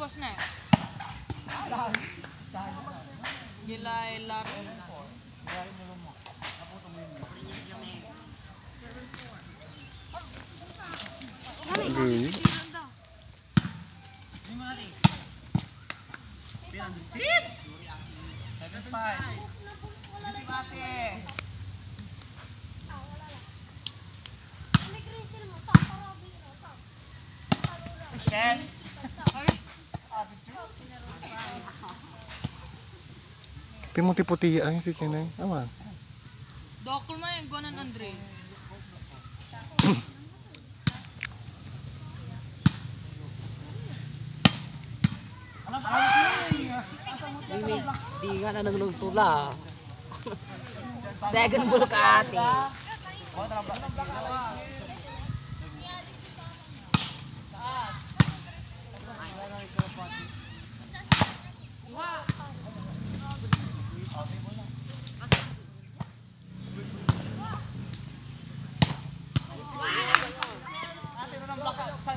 boss na eh. Gila ilar. Ti putih ang si Kenay. Awan. Dokol man yung Andre. Mimi, di nga na naglugtula. Second bull ka ate.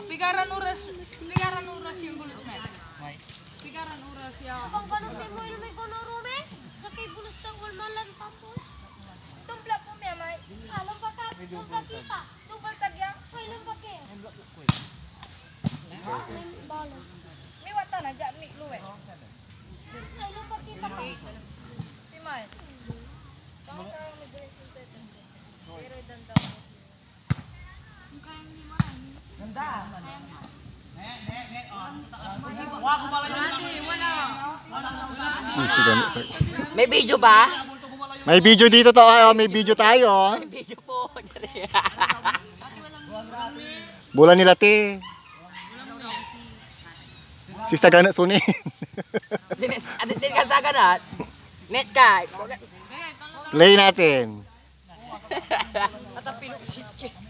Pikiran uras, pikiran uras yang bulos me. Uras ya. Sa kung tingo yung may konorume, sa kay bulos tang wal malan tapos. Tumpla po me may. Alam pa ka, tumpla kita. Tumpla tagya, kailan luwe. Kailan pa kita ka? Dan May video ba? May video dito to, oh, may video tayo. May video po. Bola nila te. Sista ganit suni. Sinet, atin ka sa ganat. Net ka. Play natin.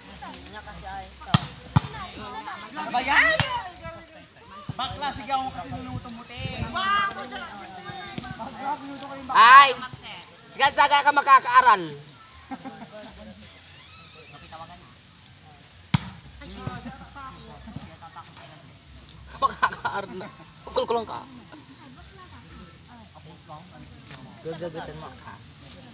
Inside. Ay! Sigasaga ka makakaaral. makakaaral na. Kulkulong ka. Gagagatan mo ka.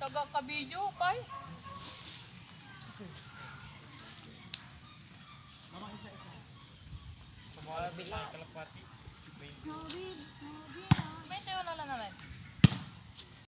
Taga kabidyo, kay. May tayo na lang naman.